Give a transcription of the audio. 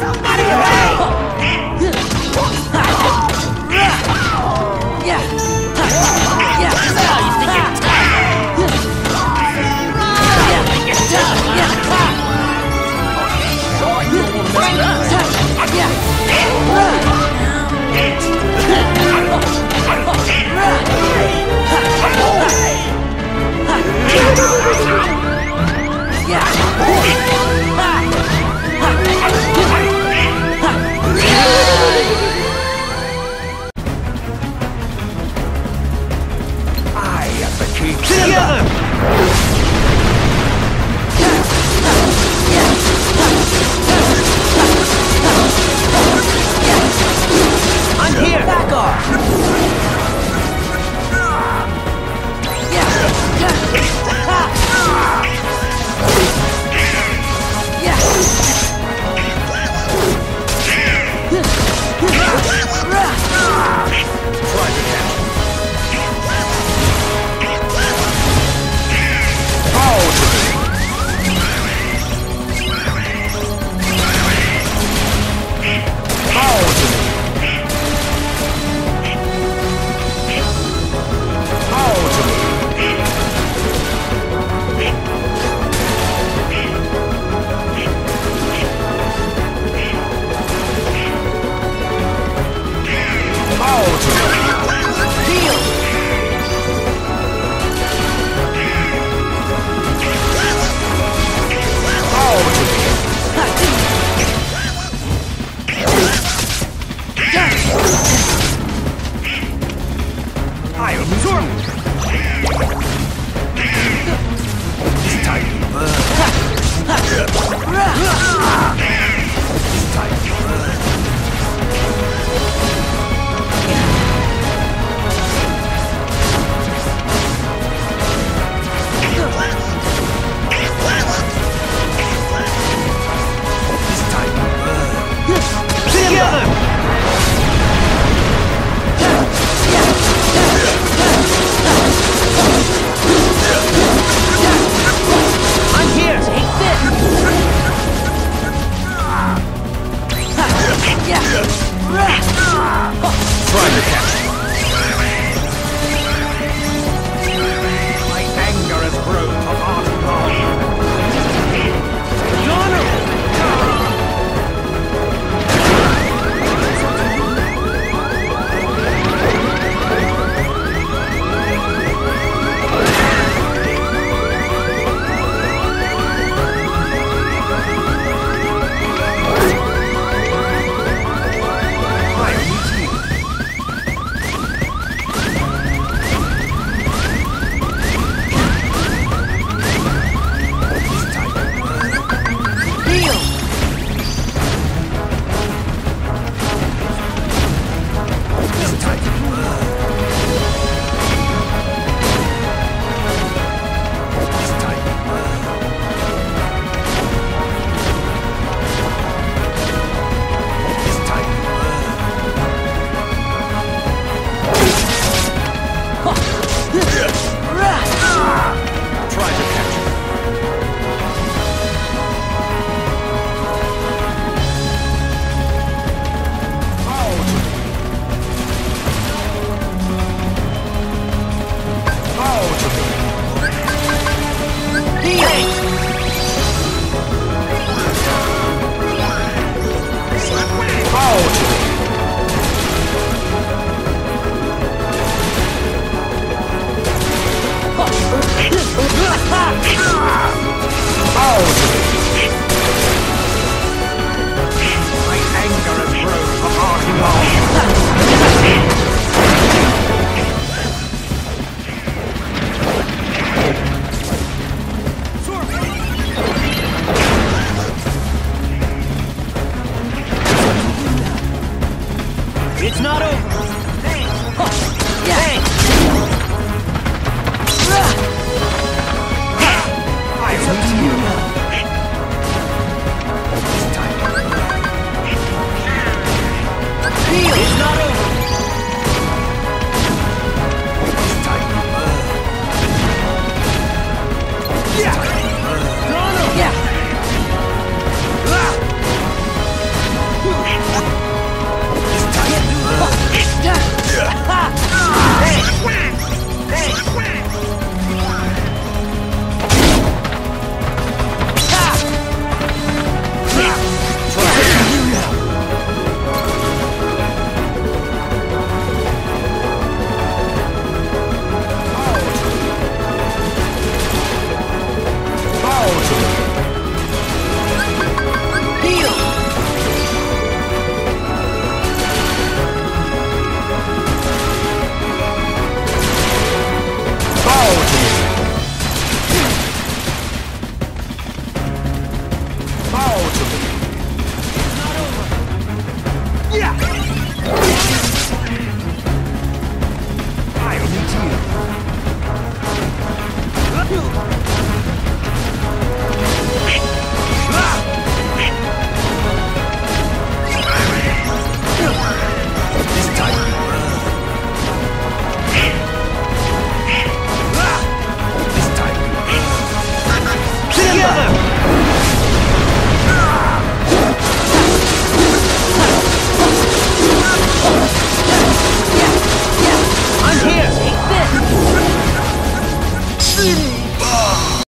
Somebody help! Titan burn. forward. It's not over.